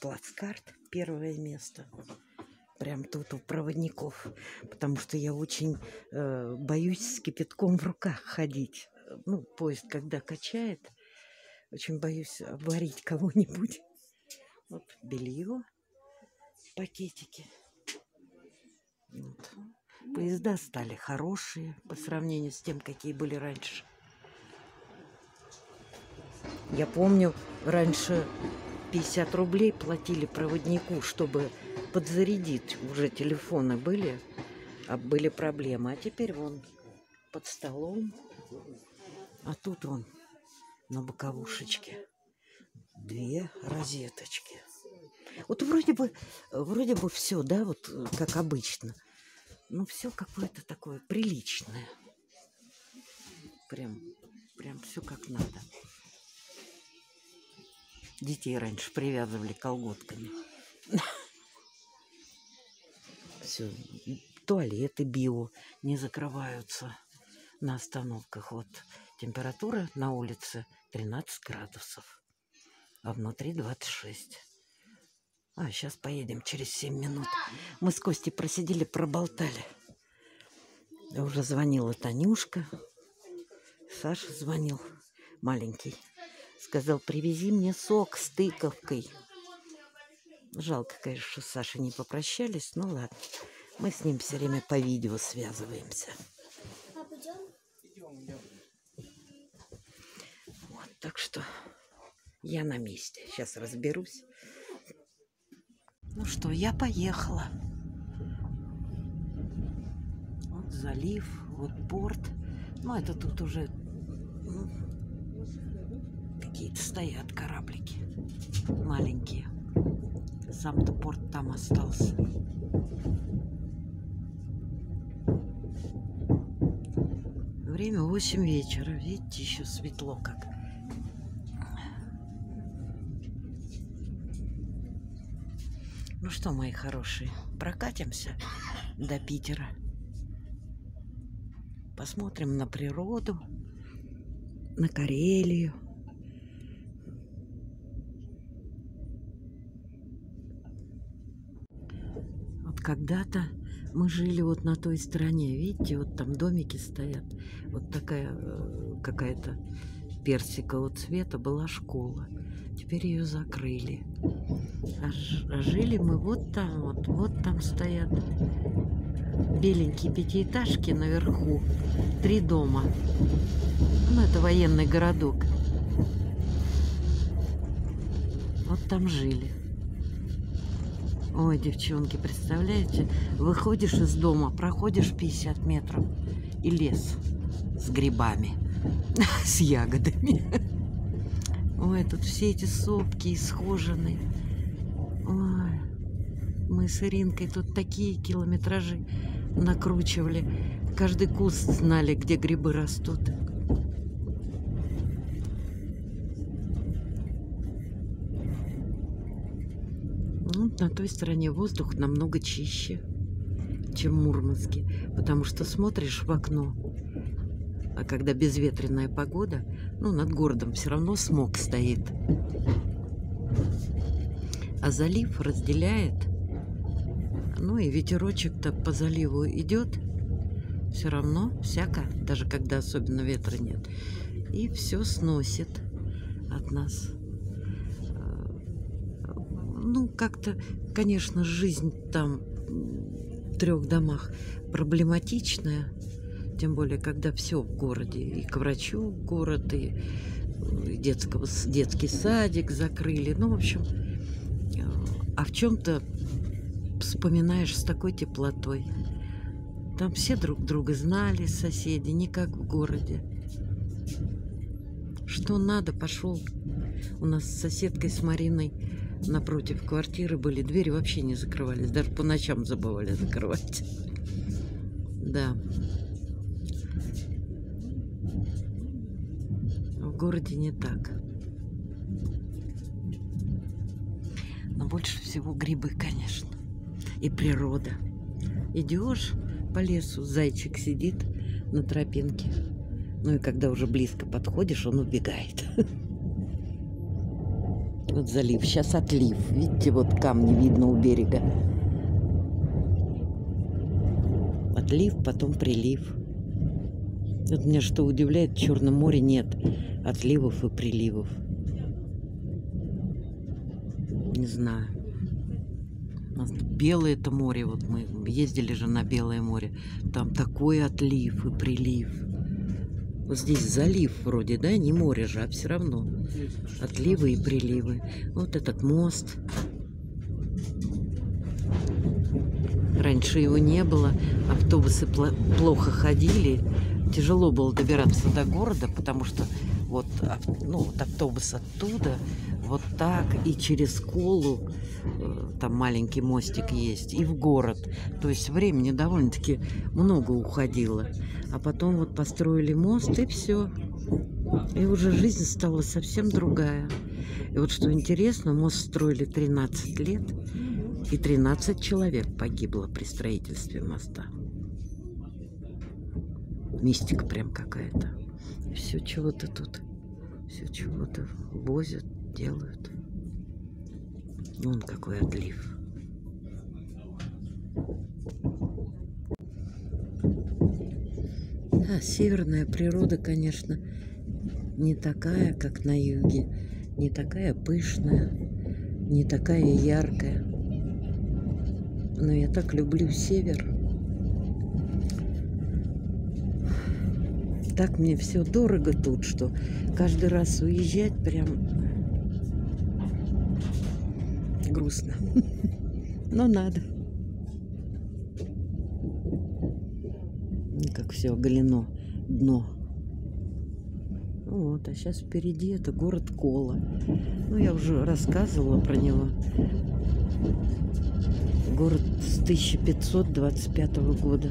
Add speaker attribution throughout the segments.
Speaker 1: плацкарт первое место. Прям тут у проводников. Потому что я очень э, боюсь с кипятком в руках ходить. Ну, поезд, когда качает, очень боюсь обварить кого-нибудь. Вот белье, пакетики. Вот. Поезда стали хорошие по сравнению с тем, какие были раньше. Я помню, раньше 50 рублей платили проводнику, чтобы подзарядить. Уже телефоны были, а были проблемы. А теперь вон под столом, а тут он на боковушечке две розеточки. Вот вроде бы, вроде бы все, да, вот как обычно. Но все какое-то такое приличное. Прям, прям все как надо. Детей раньше привязывали колготками. Все, туалеты био не закрываются на остановках. Вот температура на улице 13 градусов, а внутри 26. А, сейчас поедем через 7 минут. Мы с Костей просидели, проболтали. Уже звонила Танюшка. Саша звонил, маленький. Сказал, привези мне сок с тыковкой. Жалко, конечно, что с Сашей не попрощались. Ну ладно, мы с ним все время по видео связываемся. Вот, так что я на месте. Сейчас разберусь. Ну что, я поехала. Вот залив, вот порт. Ну, это тут уже какие-то стоят кораблики маленькие. Сам-то порт там остался. Время 8 вечера. Видите, еще светло как. Ну что, мои хорошие, прокатимся до Питера. Посмотрим на природу, на Карелию. Вот когда-то мы жили вот на той стороне. Видите, вот там домики стоят. Вот такая э, какая-то персикового цвета была школа. Теперь ее закрыли. А, а жили мы вот там, вот, вот там стоят беленькие пятиэтажки наверху. Три дома. Ну, это военный городок. Вот там жили. Ой, девчонки, представляете, выходишь из дома, проходишь 50 метров и лес с грибами, с ягодами. Ой, тут все эти сопки исхожены. Ой, мы с Иринкой тут такие километражи накручивали. Каждый куст знали, где грибы растут. На той стороне воздух намного чище, чем Мурманске, потому что смотришь в окно, а когда безветренная погода, ну, над городом все равно смог стоит. А залив разделяет, ну и ветерочек-то по заливу идет, все равно всяко, даже когда особенно ветра нет, и все сносит от нас ну, как-то, конечно, жизнь там в трех домах проблематичная. Тем более, когда все в городе. И к врачу город, и детского, детский садик закрыли. Ну, в общем, а в чем-то вспоминаешь с такой теплотой. Там все друг друга знали, соседи, не как в городе. Что надо, пошел. У нас с соседкой с Мариной напротив квартиры были, двери вообще не закрывались, даже по ночам забывали закрывать. Да. В городе не так. Но больше всего грибы, конечно. И природа. Идешь по лесу, зайчик сидит на тропинке. Ну и когда уже близко подходишь, он убегает. Вот залив. Сейчас отлив. Видите, вот камни видно у берега. Отлив, потом прилив. Вот меня что удивляет, в Черном море нет отливов и приливов. Не знаю. Белое это море, вот мы ездили же на Белое море. Там такой отлив и прилив. Вот здесь залив вроде, да, не море же, а все равно. Отливы и приливы. Вот этот мост. Раньше его не было, автобусы плохо ходили, тяжело было добираться до города, потому что вот, ну, вот автобус оттуда, вот так, и через Колу, э, там маленький мостик есть, и в город. То есть времени довольно-таки много уходило. А потом вот построили мост, и все. И уже жизнь стала совсем другая. И вот что интересно, мост строили 13 лет, и 13 человек погибло при строительстве моста. Мистика прям какая-то. Все чего-то тут. Все чего-то возят, делают. Вон какой отлив. Да, северная природа, конечно, не такая, как на юге. Не такая пышная, не такая яркая. Но я так люблю север. так мне все дорого тут, что каждый раз уезжать прям грустно. Но надо. Как все оголено дно. Вот, а сейчас впереди это город Кола. Ну, я уже рассказывала про него. Город с 1525 года.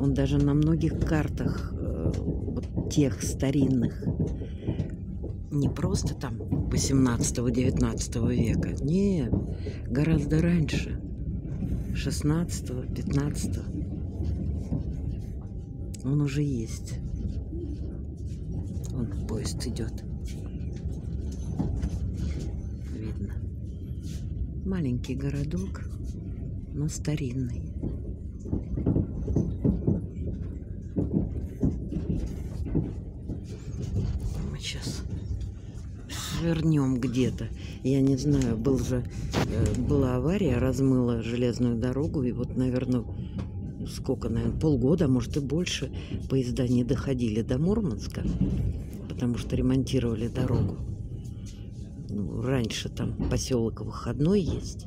Speaker 1: Он даже на многих картах вот тех старинных, не просто там 18-19 века, не, гораздо раньше, 16-15. Он уже есть. Он поезд идет. Видно. Маленький городок, но старинный. свернем где-то. Я не знаю, был же, э, была авария, размыла железную дорогу, и вот, наверное, сколько, наверное, полгода, может и больше, поезда не доходили до Мурманска, потому что ремонтировали дорогу. Ну, раньше там поселок Выходной есть,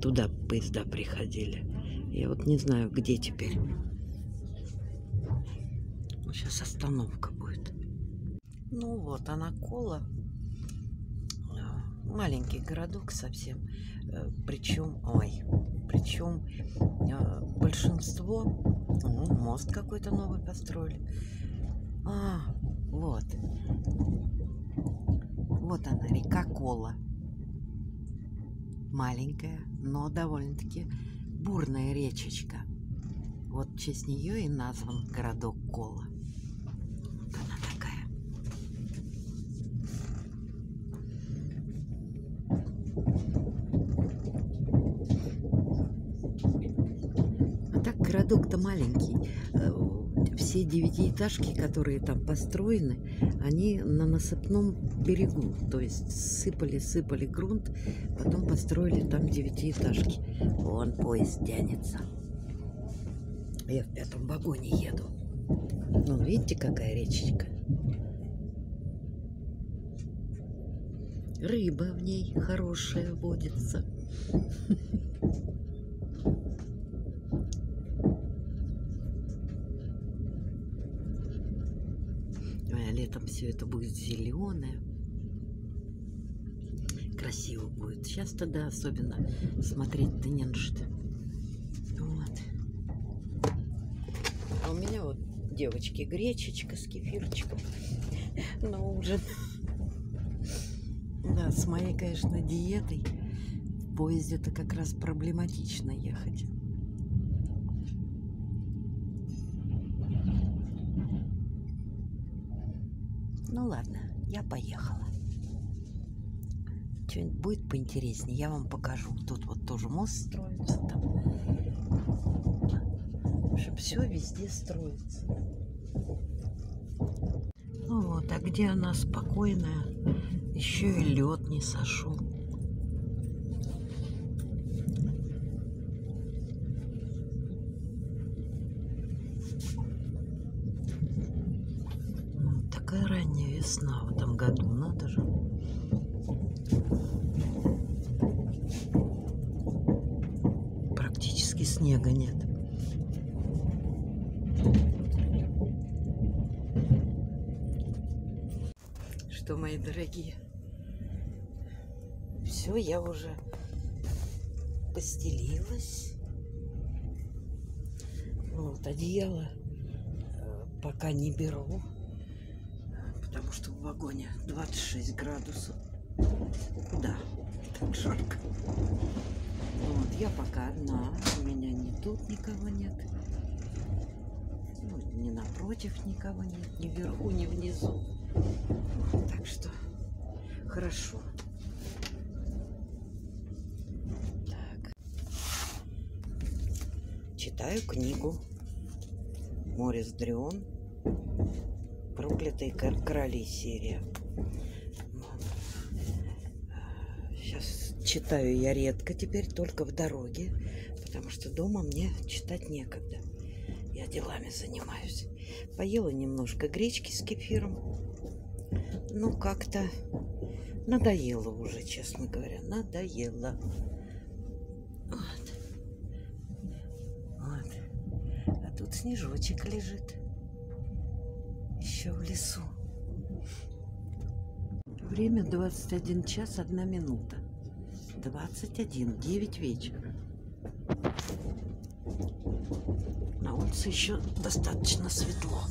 Speaker 1: туда поезда приходили. Я вот не знаю, где теперь. Сейчас остановка будет. Ну вот, она кола маленький городок совсем. Э, причем, ой, причем э, большинство, ну, мост какой-то новый построили. А, вот. Вот она, река Кола. Маленькая, но довольно-таки бурная речечка. Вот в честь нее и назван городок Кола. Городок-то маленький. Э, все девятиэтажки, которые там построены, они на насыпном берегу. То есть сыпали, сыпали грунт, потом построили там девятиэтажки. Вон поезд тянется. Я в пятом вагоне еду. Ну, видите, какая речечка? Рыба в ней хорошая водится. летом все это будет зеленое. Красиво будет. Сейчас тогда особенно смотреть-то не на что. Вот. А у меня вот, девочки, гречечка с кефирчиком на ужин. Да, с моей, конечно, диетой в поезде-то как раз проблематично ехать. Ну ладно, я поехала. что-нибудь будет поинтереснее, я вам покажу. Тут вот тоже мост строится там. Общем, все везде строится. Ну вот, а где она спокойная, еще и лед не сошел. Такая ранняя весна в этом году, надо же. Практически снега нет. Что, мои дорогие, все, я уже постелилась. Вот, одеяло э, пока не беру, потому что в вагоне 26 градусов. Да, так жарко. Вот, я пока одна, у меня ни тут никого нет. Ну, ни напротив никого нет, ни вверху, ни внизу. Так что хорошо. Так. Читаю книгу Морис Дрюон Проклятые короли серия. Сейчас читаю я редко теперь, только в дороге, потому что дома мне читать некогда. Я делами занимаюсь. Поела немножко гречки с кефиром. Ну, как-то надоело уже, честно говоря. Надоело. Вот. Вот. А тут снежочек лежит. Еще в лесу. Время 21 час 1 минута. 21, 9 вечера. На улице еще достаточно светло.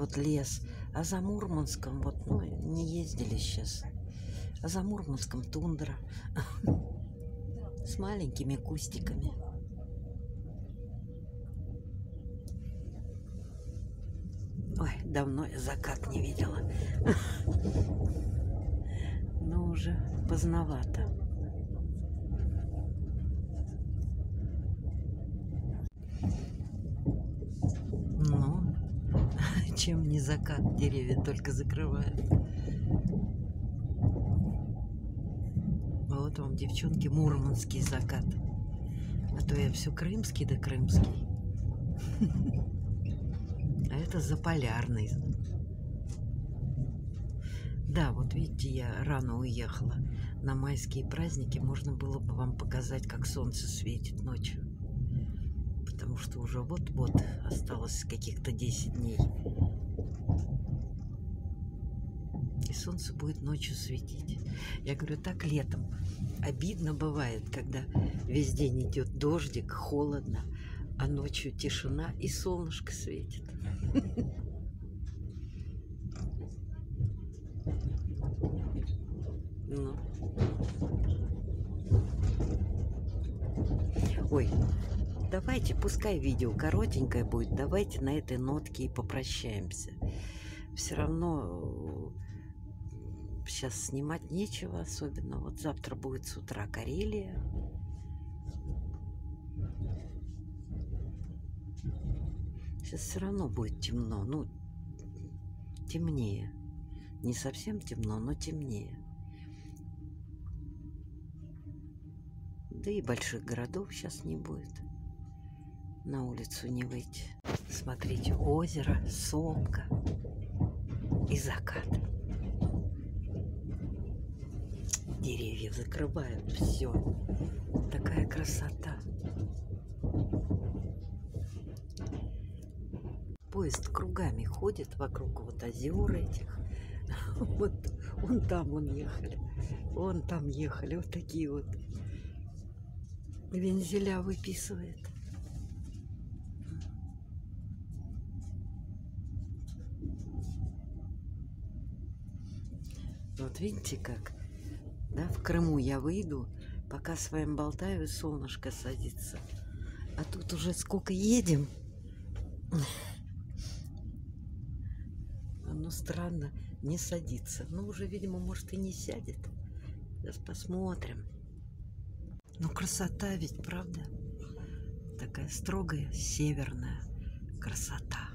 Speaker 1: Вот лес. А за Мурманском, вот, ну, не ездили сейчас. А за Мурманском тундра. С маленькими кустиками. Ой, давно я закат не видела. Но уже поздновато. Ну, чем не закат, деревья только закрывают. Вот вам, девчонки, мурманский закат. А то я все крымский да крымский. А это заполярный. Да, вот видите, я рано уехала. На майские праздники можно было бы вам показать, как солнце светит ночью. Потому что уже вот-вот осталось каких-то 10 дней. И солнце будет ночью светить. Я говорю, так летом. Обидно бывает, когда весь день идет дождик, холодно, а ночью тишина и солнышко светит. Ну. Ой, давайте, пускай видео коротенькое будет, давайте на этой нотке и попрощаемся. Все равно сейчас снимать нечего особенно. Вот завтра будет с утра Карелия. Сейчас все равно будет темно. Ну, темнее. Не совсем темно, но темнее. Да и больших городов сейчас не будет. На улицу не выйти. Смотрите, озеро, сопка и закат. деревья закрывают все. Такая красота. Поезд кругами ходит вокруг вот озер этих. Вот он там он ехали. Вон там ехали. Вот такие вот вензеля выписывает. Вот видите как? Да, в Крыму я выйду, пока с вами болтаю, солнышко садится. А тут уже сколько едем. Оно странно не садится. Ну, уже, видимо, может и не сядет. Сейчас посмотрим. Ну, красота ведь, правда? Такая строгая северная красота.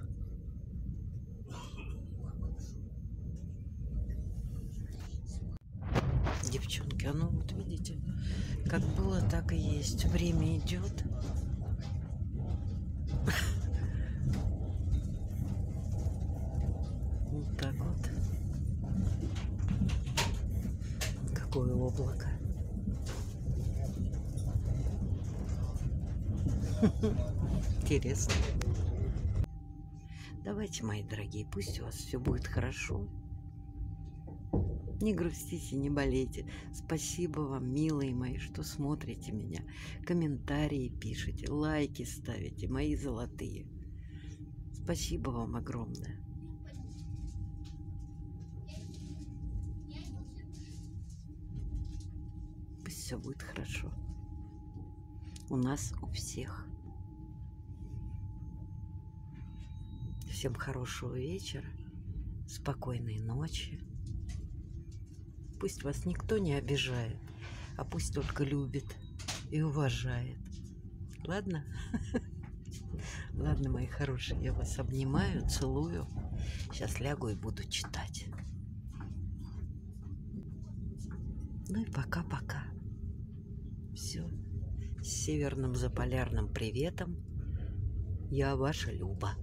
Speaker 1: Девчонки, а ну вот видите, как было, так и есть. Время идет. Вот так вот. Какое облако. Интересно. Давайте, мои дорогие, пусть у вас все будет хорошо. Не грустите, не болейте. Спасибо вам, милые мои, что смотрите меня. Комментарии пишите, лайки ставите, мои золотые. Спасибо вам огромное. Пусть все будет хорошо. У нас, у всех. Всем хорошего вечера, спокойной ночи. Пусть вас никто не обижает, а пусть только любит и уважает. Ладно? Ладно, мои хорошие, я вас обнимаю, целую. Сейчас лягу и буду читать. Ну и пока-пока. Все. С северным заполярным приветом. Я ваша Люба.